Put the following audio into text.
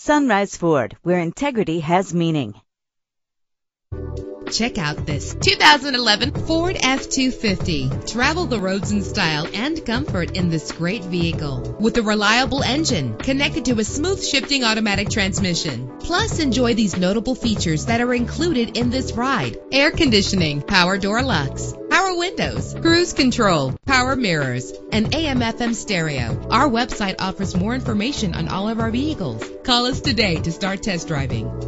Sunrise Ford, where integrity has meaning. Check out this 2011 Ford F-250. Travel the roads in style and comfort in this great vehicle. With a reliable engine connected to a smooth shifting automatic transmission. Plus, enjoy these notable features that are included in this ride. Air conditioning, power door locks, power windows, cruise control, power mirrors, and AM FM stereo. Our website offers more information on all of our vehicles. Call us today to start test driving.